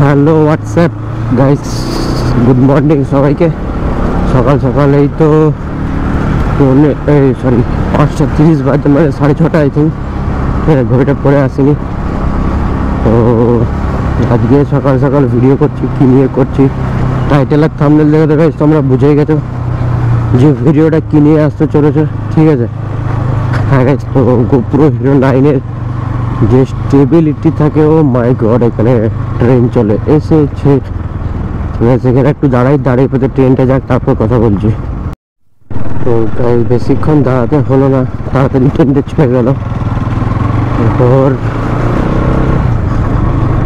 Hello WhatsApp guys good morning সবাইকে। সকাল সকাল এই তো সরি পাঁচটা তিরিশ বাজে মানে সাড়ে ছটা আই থিঙ্ক ঘড়িটা পরে আসিনি। তো আজকে সকাল সকাল ভিডিও করছি, কী নিয়ে করছি। টাইটেল আর থামনেল দেখে তো তোমরা বুঝেই গেছো যে ভিডিওটা কী নিয়ে আসতে চলেছে। ঠিক আছে? হ্যাঁ গাইস তো গোপ্রো হিরো নাইনের যে স্টেবিলিটি থাকে ও মাই গড এখানে ট্রেন চলে এসেছে। এখানে একটু দাঁড়াই, দাঁড়িয়ে পেতে ট্রেনটা যাক, তারপর কথা বলছি। তো বেশিক্ষণ দাঁড়াতে হলো না, তাড়াতাড়ি ট্রেনটা চলে গেল। এরপর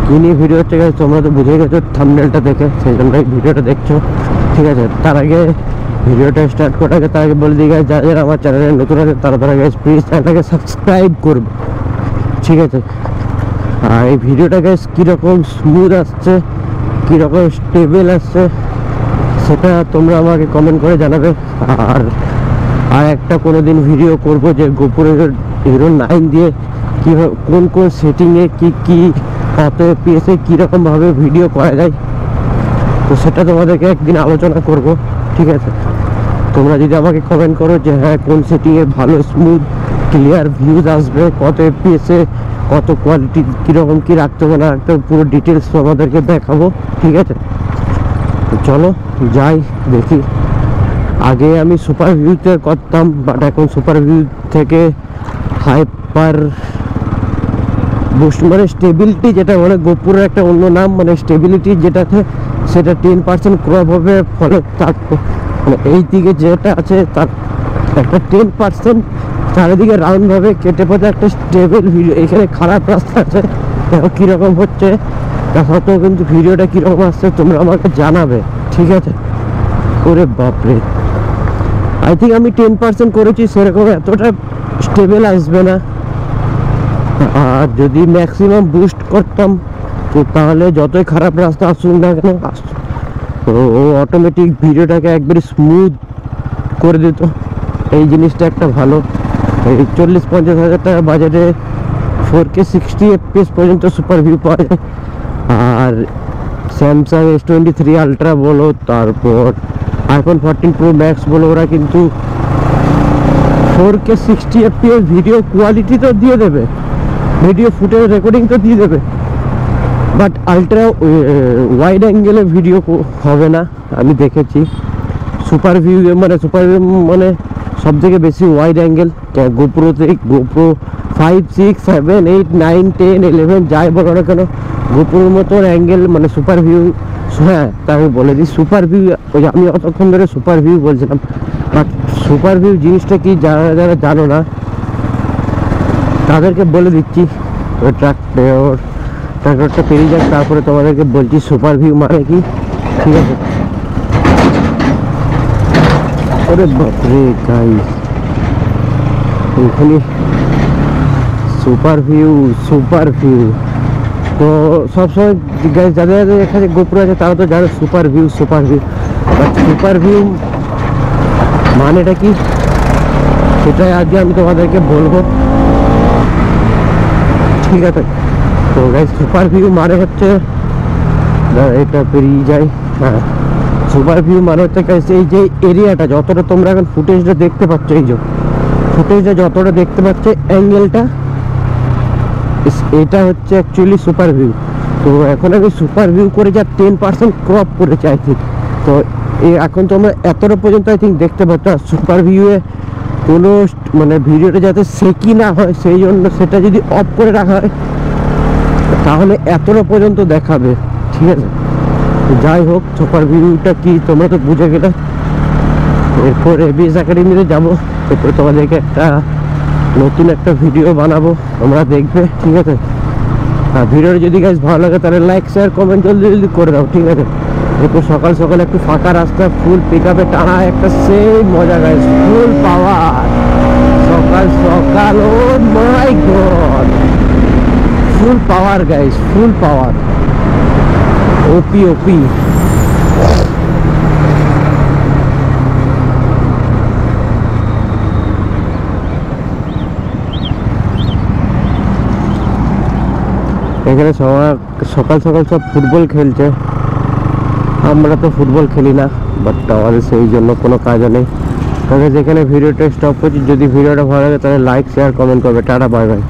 কি ভিডিও হচ্ছে তোমরা তো বুঝে গেছো থামনেলটা দেখে, সেই জন্য ভিডিওটা দেখছ। ঠিক আছে, তার আগে ভিডিওটা স্টার্ট করার আগে, তার আগে বলে দিই যারা আমার চ্যানেলে নতুন আছে, তারা তারা প্লিজ চ্যানেলটাকে সাবস্ক্রাইব করবে। ঠিক আছে। আর এই ভিডিওটা গাইস কীরকম স্মুথ আসছে, কীরকম স্টেবল আসছে, সেটা তোমরা আমাকে কমেন্ট করে জানাবে। আর আর একটা কোনো দিন ভিডিও করব যে গোপুরের হিরো নাইন দিয়ে কীভাবে, কোন কোন সেটিংয়ে কি কি, কত পিএসে কীরকমভাবে ভিডিও করা যায়। তো সেটা তোমাদেরকে একদিন আলোচনা করব, ঠিক আছে? তোমরা যদি আমাকে কমেন্ট করো যে হ্যাঁ কোন সেটিংয়ে ভালো স্মুথ ক্লিয়ার ভিউজ আসবে, কত এফপিএসে কত কোয়ালিটি কীরকম কী রাখতে হবে না রাখতে পুরো ডিটেলস তোমাদেরকে দেখাবো, ঠিক আছে? তো চলো, যাই, দেখি। আগে আমি সুপার ভিউতে করতাম বাট এখন সুপার ভিউ থেকে হাইপার বুস্ট মানে স্টেবিলিটি যেটা মানে গোপুরের একটা অন্য নাম মানে স্টেবিলিটি যেটাতে সেটা টেন পার্সেন্ট ক্রপ হবে, ফলে তার মানে এই দিকে যেটা আছে, তার একটা টেন পার্সেন্ট চারিদিকে রাউন্ডভাবে কেটে পথে একটা স্টেবল ভিডিও এখানে খারাপ রাস্তা আছে। দেখো কীরকম হচ্ছে। তা কিন্তু ভিডিওটা কীরকম আসছে, তোমরা আমাকে জানাবে, ঠিক আছে? ওরে বাপরে। আই থিঙ্ক আমি টেন পার্সেন্ট করেছি, সেরকম এতটা স্টেবল আসবে না। আর যদি ম্যাক্সিমাম বুস্ট করতাম, তো তাহলে যতই খারাপ রাস্তা আসুক না কেন তো অটোমেটিক ভিডিওটাকে একবারে স্মুথ করে দিত। এই জিনিসটা একটা ভালো। এই চল্লিশ পঞ্চাশ হাজার টাকা বাজেটে ফোর কে সিক্সটি এফপিএস পর্যন্ত সুপার ভিউ পাওয়া যায়। আর Samsung S twenty three ultra বলো, তারপর আইফোন ফোরটিন প্রো ম্যাক্স বলো, ওরা কিন্তু four K sixty FPS video quality তো দিয়ে দেবে ভিডিও ফুটেজ রেকর্ডিং তো দিয়ে দেবে। বাট আলট্রা ওয়াইড অ্যাঙ্গেলে ভিডিও হবে না, আমি দেখেছি। সুপার ভিউ মানে সুপার ভিউ মানে সব থেকে বেশি wide angle গোপ্রোতে GoPro five six seven eight nine ten eleven যাই বলো না কেন গোপ্রোর মতো অ্যাঙ্গেল মানে সুপার ভিউ হ্যাঁ তা আমি বলে দিই সুপার ভিউ ওই আমি অতক্ষণ ধরে সুপার ভিউ বলছিলাম বাট সুপার ভিউ জিনিসটা কি যারা যারা জানো না, তাদেরকে বলে দিচ্ছি, ওই ট্রাক্টর ট্রাক্টরটা পেরিয়ে যাক, তারপরে তোমাদেরকে বলছি সুপার ভিউ মানে কি, ঠিক আছে? ওরে বাপরে গাইস এখানে সুপার ভিউ সুপার ভিউ তো সবসময় গাইস যাদের যাদের এখানে গোপুর আছে তারা তো জানে super view super view but super view মানেটা কি সেটাই আজকে আমি তোমাদেরকে বলব ঠিক আছে তো গাইস সুপার ভিউ মানে হচ্ছে দাঁড়া, এটা পেরিয়ে যায় হ্যাঁ সুপার ভিউ মানে হচ্ছে এই যে এরিয়াটা যতটা তোমরা এখন ফুটেজটা দেখতে পাচ্ছ, এই যে ফুটেজটা যতটা দেখতে পাচ্ছ অ্যাঙ্গেলটা এটা হচ্ছে অ্যাকচুয়ালি সুপার ভিউ তো এখন আমি সুপার ভিউ করে যা টেন পার্সেন্ট ক্রপ করেছি আই থিঙ্ক তো এখন তোমরা এতটা পর্যন্ত আই থিঙ্ক দেখতে পাচ্ছ সুপার ভিউয়ে কোনো মানে ভিডিওটা যাতে সেকি না হয়, সেই জন্য সেটা যদি অফ করে রাখা হয়, তাহলে এতটা পর্যন্ত দেখাবে, ঠিক আছে? যাই হোক সুপার ভিউটা কি তোমরা তো বুঝে গেলে। এরপর এবিএস একাডেমিতে যাব। এরপরে তোমাদেরকে একটা নতুন একটা ভিডিও বানাবো। তোমরা দেখবে, ঠিক আছে? আর ভিডিওটা যদি গাইজ ভালো লাগে, তাহলে লাইক শেয়ার কমেন্ট জলদি জলদি করে দাও, ঠিক আছে? এরপর সকাল সকাল একটু ফাঁকা রাস্তা ফুল পিক আপে টানা একটা সেই মজা গাইজ ফুল পাওয়ার সকাল সকাল ও মাই গড ফুল পাওয়ার গাইজ ফুল পাওয়ার ওপি ওপি এখানে সকাল সকাল সব ফুটবল খেলছে। আমরা তো ফুটবল খেলি না বাট আমাদের সেই জন্য কোনো কাজও নেই। তবে যেখানে ভিডিওটা স্টপ করছি, যদি ভিডিওটা ভালো লাগে তাহলে লাইক শেয়ার কমেন্ট করবে। Tata bye bye